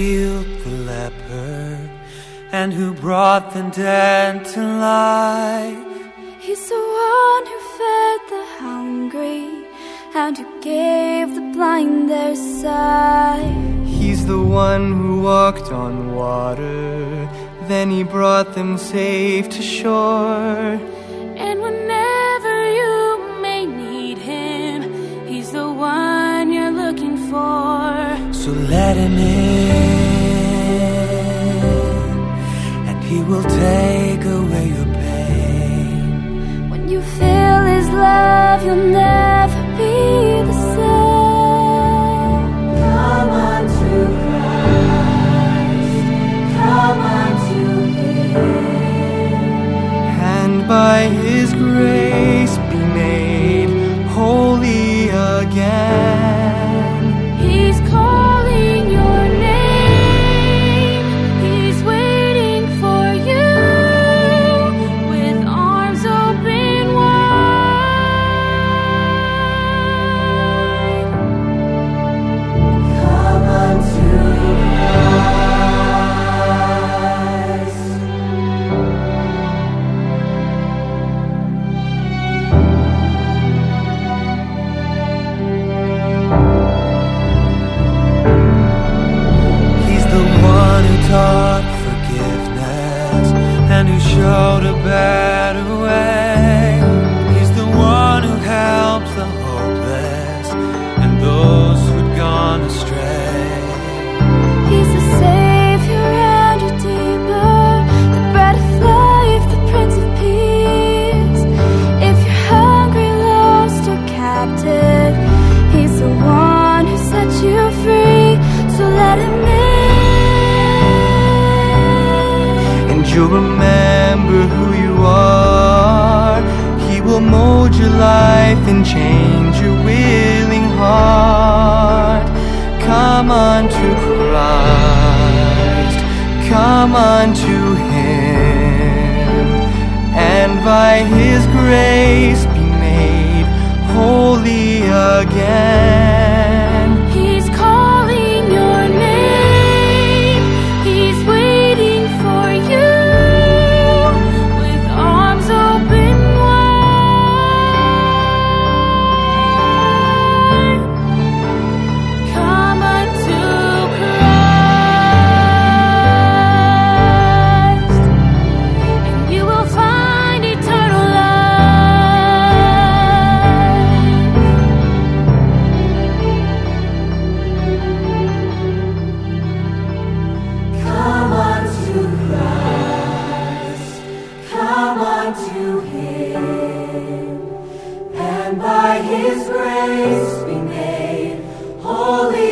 healed the leper and who brought the dead to life. He's the one who fed the hungry and who gave the blind their sight. He's the one who walked on water, then he brought them safe to shore. And whenever you may need him, he's the one you're looking for. So let him in, will take away your pain. When you feel his love, you'll never showed a better way. He's the one who helps the hopeless and those who'd gone astray. He's the Savior and Redeemer, the bread of life, the Prince of Peace. If you're hungry, lost, or captive, He's the one who sets you free. So let Him in. And you'll remember who you are. He will mold your life and change your willing heart. Come unto Christ, come unto Him, and by His grace by His grace be made holy.